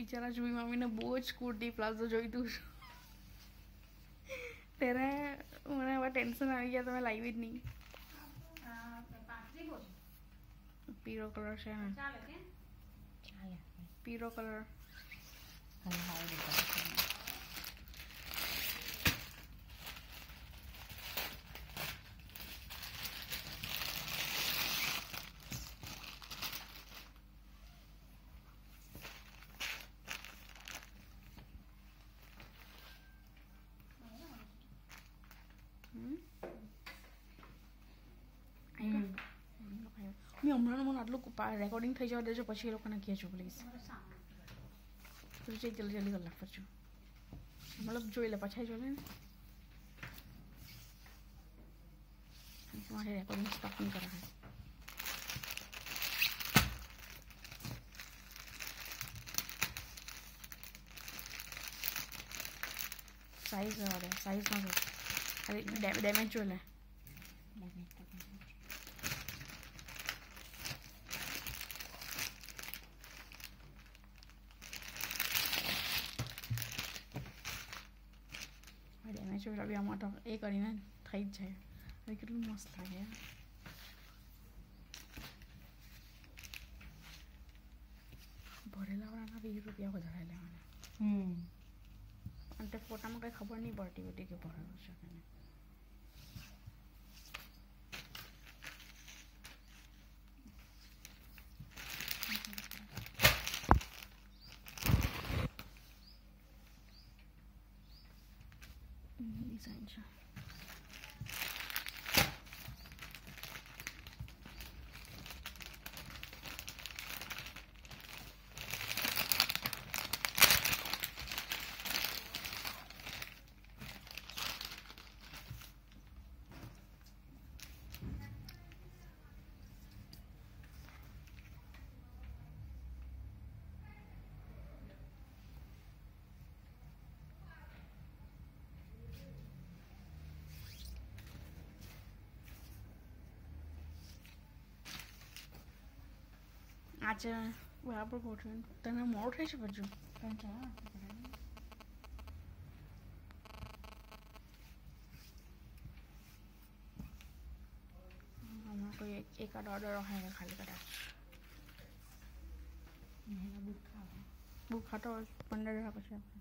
બિચારા જોઈ મમ્મીને બહુ જ કુર્તી પ્લાઝો જોઈતું છે. ત્યારે મને હવે ટેન્શન આવી ગયા તમે લાવી જ નહીં. પીળો કલર છે ને પીળો કલર. મેં હમણાં મને આટલું રેકોર્ડિંગ થઈ જવા દેજો, પછી એ લોકોને કહેજો પ્લીઝ જલ્દી જલ્દી કલાક કરજો. મતલબ જોઈ લે, પછી જોઈ લે ને. તમારે રેકોર્ડિંગ સ્ટોપિંગ કરાવે સાઈઝ અરે સાઈઝ ના જો ખાલી ડેમેજ જોઈ લે Damage તો કર્યું છે. ડેમેજ જોઈ બી આમાં તો એ કરીને થઈ જ જાય હવે કેટલું મસ્ત લાગે યાર. ભરેલા વાળાના વીસ રૂપિયા વધારે લેવાના હમ અને તે ફોટામાં કંઈ ખબર નહીં પડતી હોતી કે ભરેલું છે કે નહીં ડિઝાઇન છે આજે બરાબર પહોંચ્યું તમે મોડું થઈ છે કરાવીએ. હમણાં કોઈ એક એકાદ ઓર્ડર હોય ખાલી કદાચ બુક ખાતો પંદર હજાર પછી આપણે.